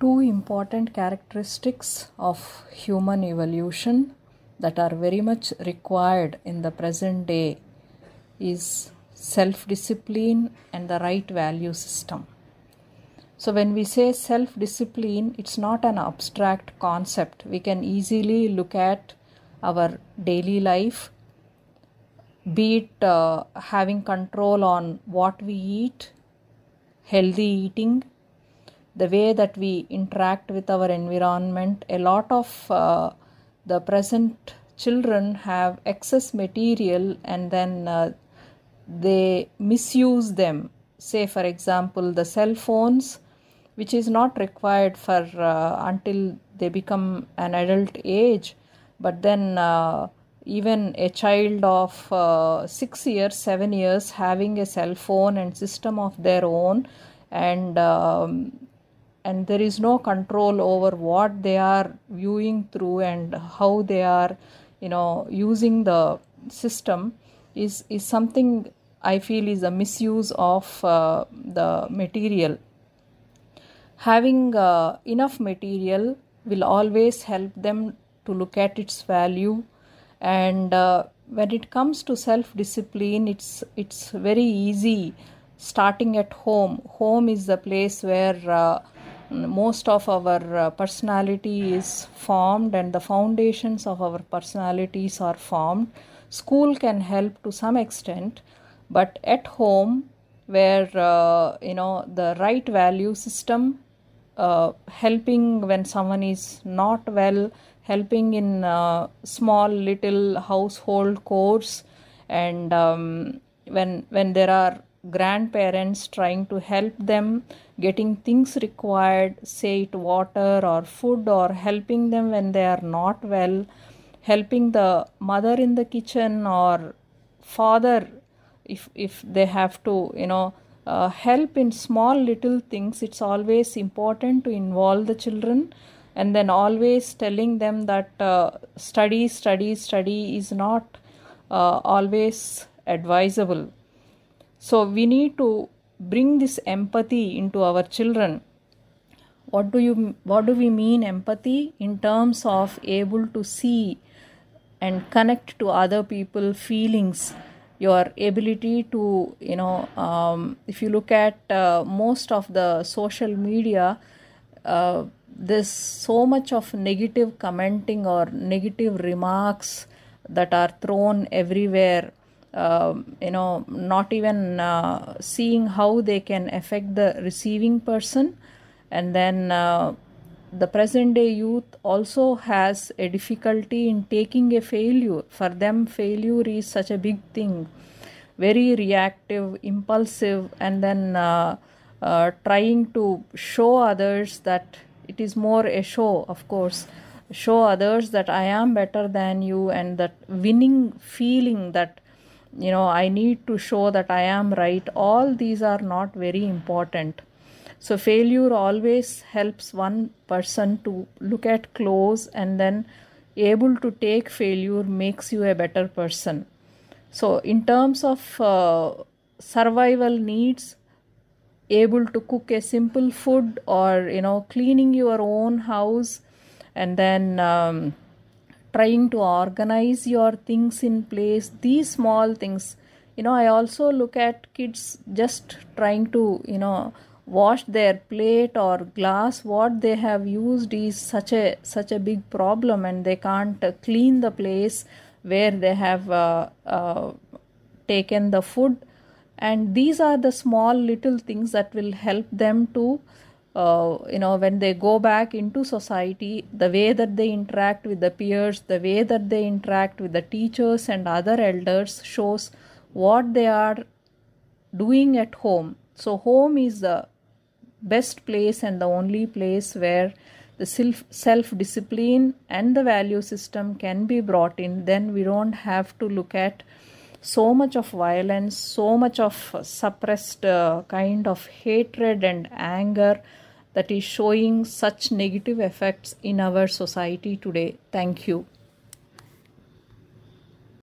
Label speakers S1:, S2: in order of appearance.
S1: two important characteristics of human evolution that are very much required in the present day is self discipline and the right value system. So when we say self discipline it's not an abstract concept. We can easily look at our daily life be it uh, having control on what we eat healthy eating the way that we interact with our environment a lot of uh, the present children have excess material and then uh, they misuse them. Say for example the cell phones which is not required for uh, until they become an adult age but then uh, even a child of uh, 6 years 7 years having a cell phone and system of their own and um, and there is no control over what they are viewing through and how they are you know using the system is is something i feel is a misuse of uh, the material. Having uh, enough material will always help them to look at its value and uh, when it comes to self discipline it's it's very easy starting at home. Home is the place where uh, most of our uh, personality is formed and the foundations of our personalities are formed. School can help to some extent but at home where uh, you know the right value system uh, helping when someone is not well helping in uh, small little household chores and um, when when there are grandparents trying to help them getting things required say it water or food or helping them when they are not well helping the mother in the kitchen or father if if they have to you know uh, help in small little things. It's always important to involve the children and then always telling them that uh, study study study is not uh, always advisable so we need to bring this empathy into our children. What do you what do we mean empathy? In terms of able to see and connect to other people feelings. Your ability to you know um, if you look at uh, most of the social media uh, there's so much of negative commenting or negative remarks that are thrown everywhere you know not even uh, seeing how they can affect the receiving person. And then uh, the present day youth also has a difficulty in taking a failure. For them failure is such a big thing. Very reactive impulsive and then uh, uh, trying to show others that it is more a show of course. Show others that i am better than you and that winning feeling that you know i need to show that i am right. All these are not very important. So failure always helps one person to look at close and then able to take failure makes you a better person. So in terms of uh, survival needs able to cook a simple food or you know cleaning your own house and then um, trying to organize your things in place these small things. You know i also look at kids just trying to you know wash their plate or glass. What they have used is such a such a big problem and they can't clean the place where they have uh, uh, taken the food. And these are the small little things that will help them to uh, you know when they go back into society the way that they interact with the peers the way that they interact with the teachers and other elders shows what they are doing at home. So home is the best place and the only place where the self self discipline and the value system can be brought in. Then we don't have to look at so much of violence so much of suppressed uh, kind of hatred and anger that is showing such negative effects in our society today. Thank you.